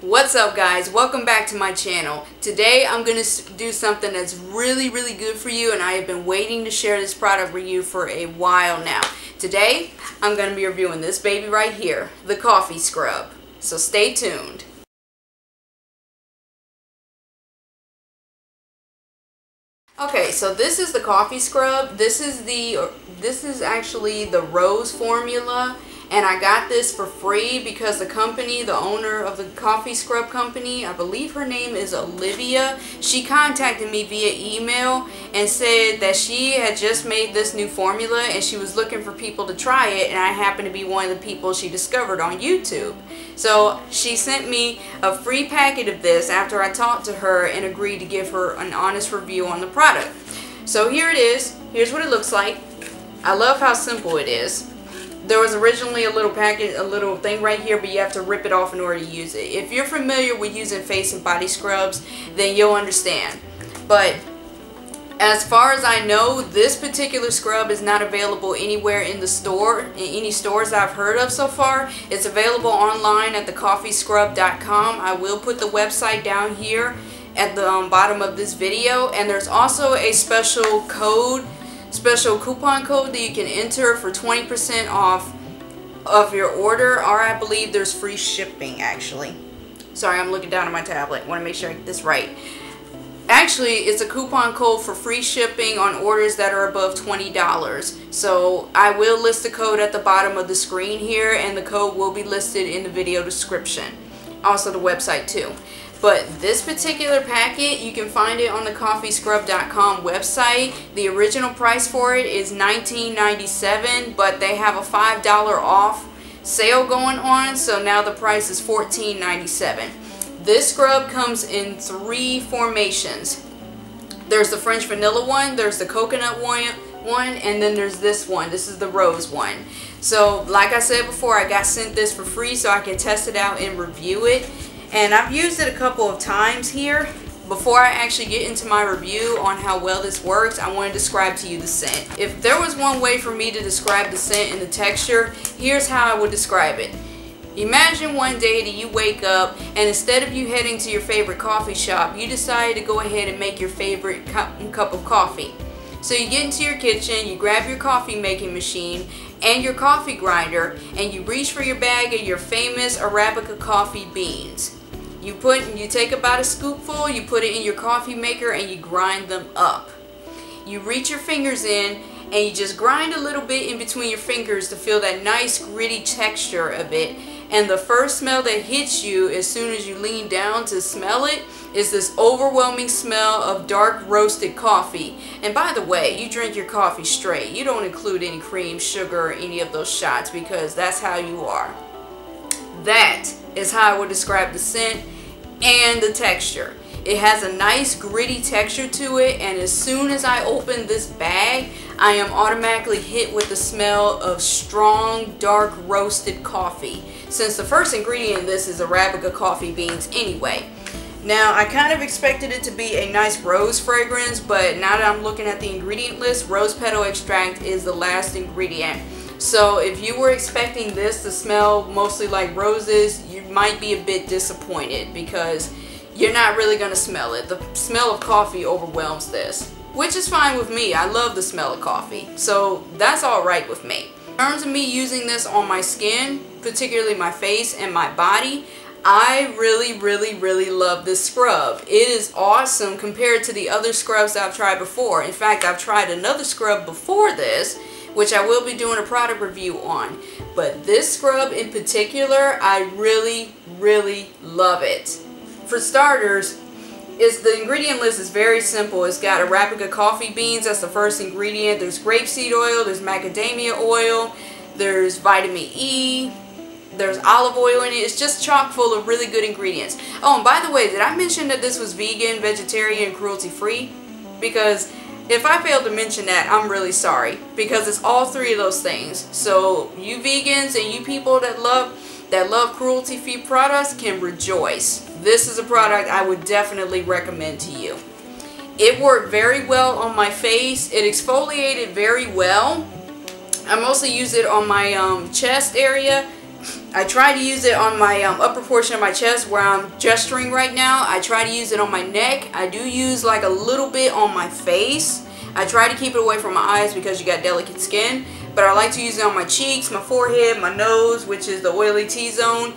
What's up guys? Welcome back to my channel. Today I'm going to do something that's really really good for you and I have been waiting to share this product with you for a while now. Today I'm going to be reviewing this baby right here, the coffee scrub. So stay tuned. Okay, so this is the coffee scrub. This is the this is actually the rose formula and I got this for free because the company, the owner of the coffee scrub company, I believe her name is Olivia, she contacted me via email and said that she had just made this new formula and she was looking for people to try it and I happened to be one of the people she discovered on YouTube. So she sent me a free packet of this after I talked to her and agreed to give her an honest review on the product. So here it is. Here's what it looks like. I love how simple it is there was originally a little packet, a little thing right here, but you have to rip it off in order to use it. If you're familiar with using face and body scrubs, then you'll understand. But as far as I know, this particular scrub is not available anywhere in the store, in any stores I've heard of so far. It's available online at thecoffeescrub.com. I will put the website down here at the um, bottom of this video. And there's also a special code special coupon code that you can enter for 20% off of your order or I believe there's free shipping actually. Sorry, I'm looking down at my tablet. want to make sure I get this right. Actually, it's a coupon code for free shipping on orders that are above $20. So I will list the code at the bottom of the screen here and the code will be listed in the video description. Also the website too. But this particular packet, you can find it on the coffeescrub.com website. The original price for it is $19.97, but they have a $5 off sale going on, so now the price is $14.97. This scrub comes in three formations. There's the French vanilla one, there's the coconut one, one, and then there's this one. This is the rose one. So, like I said before, I got sent this for free so I can test it out and review it. And I've used it a couple of times here. Before I actually get into my review on how well this works, I want to describe to you the scent. If there was one way for me to describe the scent and the texture, here's how I would describe it. Imagine one day that you wake up and instead of you heading to your favorite coffee shop, you decide to go ahead and make your favorite cup, cup of coffee. So you get into your kitchen, you grab your coffee making machine and your coffee grinder and you reach for your bag of your famous Arabica coffee beans. You put, you take about a scoopful, you put it in your coffee maker and you grind them up. You reach your fingers in and you just grind a little bit in between your fingers to feel that nice gritty texture of it. And the first smell that hits you as soon as you lean down to smell it is this overwhelming smell of dark roasted coffee. And by the way, you drink your coffee straight. You don't include any cream, sugar, or any of those shots because that's how you are. That is how I would describe the scent and the texture. It has a nice gritty texture to it and as soon as I open this bag, I am automatically hit with the smell of strong, dark roasted coffee. Since the first ingredient in this is Arabica coffee beans anyway. Now, I kind of expected it to be a nice rose fragrance, but now that I'm looking at the ingredient list, rose petal extract is the last ingredient. So if you were expecting this to smell mostly like roses, you might be a bit disappointed because you're not really going to smell it. The smell of coffee overwhelms this, which is fine with me. I love the smell of coffee, so that's alright with me. In terms of me using this on my skin, particularly my face and my body, I really, really, really love this scrub. It is awesome compared to the other scrubs I've tried before. In fact, I've tried another scrub before this which I will be doing a product review on. But this scrub in particular, I really, really love it. For starters, is the ingredient list is very simple. It's got Arabica coffee beans, that's the first ingredient. There's grapeseed oil, there's macadamia oil, there's vitamin E, there's olive oil in it. It's just chock full of really good ingredients. Oh, and by the way, did I mention that this was vegan, vegetarian, cruelty-free? Because if I failed to mention that, I'm really sorry because it's all three of those things. So you vegans and you people that love that love cruelty-free products can rejoice. This is a product I would definitely recommend to you. It worked very well on my face. It exfoliated very well. I mostly use it on my um, chest area I try to use it on my um, upper portion of my chest where I'm gesturing right now. I try to use it on my neck. I do use like a little bit on my face. I try to keep it away from my eyes because you got delicate skin. But I like to use it on my cheeks, my forehead, my nose, which is the oily T-zone.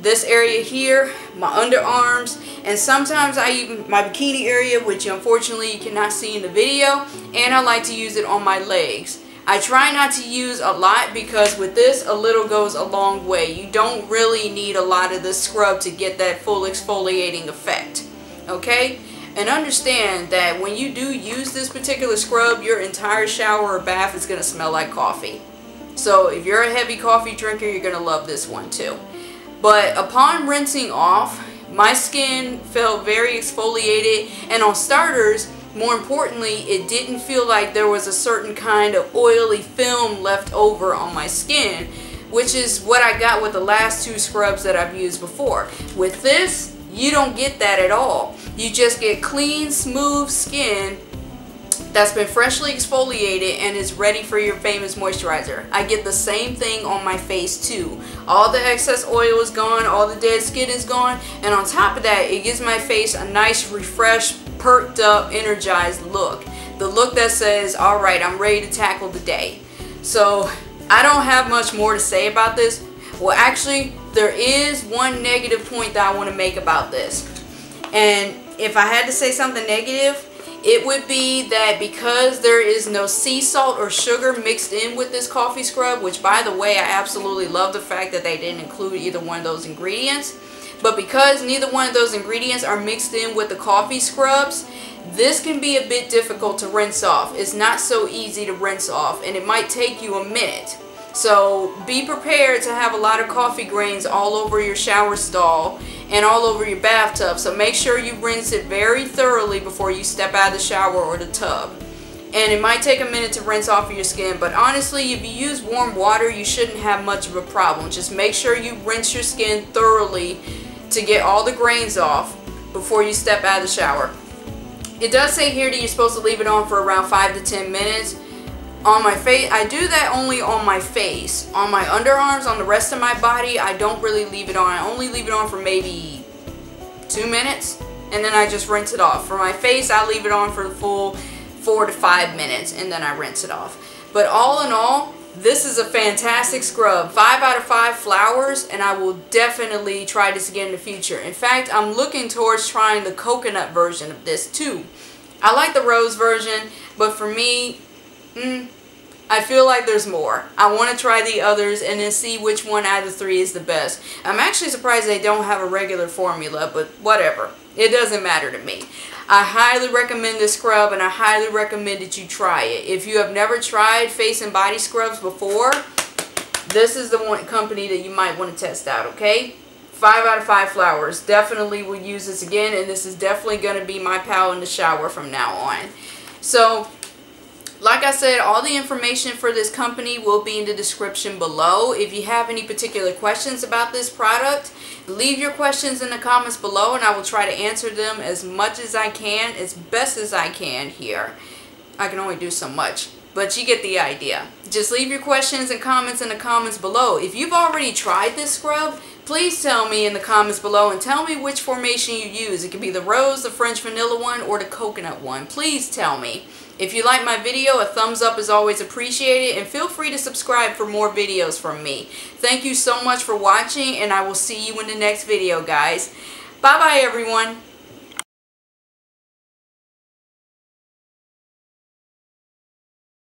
This area here, my underarms, and sometimes I even, my bikini area, which unfortunately you cannot see in the video. And I like to use it on my legs. I try not to use a lot because with this, a little goes a long way. You don't really need a lot of the scrub to get that full exfoliating effect. Okay? And understand that when you do use this particular scrub, your entire shower or bath is going to smell like coffee. So if you're a heavy coffee drinker, you're going to love this one too. But upon rinsing off, my skin felt very exfoliated and on starters, more importantly, it didn't feel like there was a certain kind of oily film left over on my skin, which is what I got with the last two scrubs that I've used before. With this, you don't get that at all. You just get clean, smooth skin that's been freshly exfoliated and is ready for your famous moisturizer. I get the same thing on my face too. All the excess oil is gone, all the dead skin is gone, and on top of that, it gives my face a nice, refreshed, perked up, energized look. The look that says, alright, I'm ready to tackle the day. So, I don't have much more to say about this. Well, actually, there is one negative point that I want to make about this. And if I had to say something negative, it would be that because there is no sea salt or sugar mixed in with this coffee scrub, which by the way, I absolutely love the fact that they didn't include either one of those ingredients. But because neither one of those ingredients are mixed in with the coffee scrubs, this can be a bit difficult to rinse off. It's not so easy to rinse off and it might take you a minute. So be prepared to have a lot of coffee grains all over your shower stall and all over your bathtub. So make sure you rinse it very thoroughly before you step out of the shower or the tub. And it might take a minute to rinse off your skin, but honestly, if you use warm water, you shouldn't have much of a problem. Just make sure you rinse your skin thoroughly to get all the grains off before you step out of the shower. It does say here that you're supposed to leave it on for around 5 to 10 minutes. On my face I do that only on my face. On my underarms on the rest of my body I don't really leave it on. I only leave it on for maybe two minutes and then I just rinse it off. For my face I leave it on for the full four to five minutes and then I rinse it off. But all in all this is a fantastic scrub. Five out of five flowers and I will definitely try this again in the future. In fact I'm looking towards trying the coconut version of this too. I like the rose version but for me mm, I feel like there's more. I want to try the others and then see which one out of three is the best. I'm actually surprised they don't have a regular formula, but whatever. It doesn't matter to me. I highly recommend this scrub and I highly recommend that you try it. If you have never tried face and body scrubs before, this is the one company that you might want to test out, okay? 5 out of 5 flowers. Definitely will use this again and this is definitely going to be my pal in the shower from now on. So, like I said, all the information for this company will be in the description below. If you have any particular questions about this product, leave your questions in the comments below and I will try to answer them as much as I can, as best as I can here. I can only do so much, but you get the idea. Just leave your questions and comments in the comments below. If you've already tried this scrub, please tell me in the comments below and tell me which formation you use. It could be the rose, the French vanilla one, or the coconut one. Please tell me. If you like my video, a thumbs up is always appreciated and feel free to subscribe for more videos from me. Thank you so much for watching and I will see you in the next video guys. Bye bye everyone.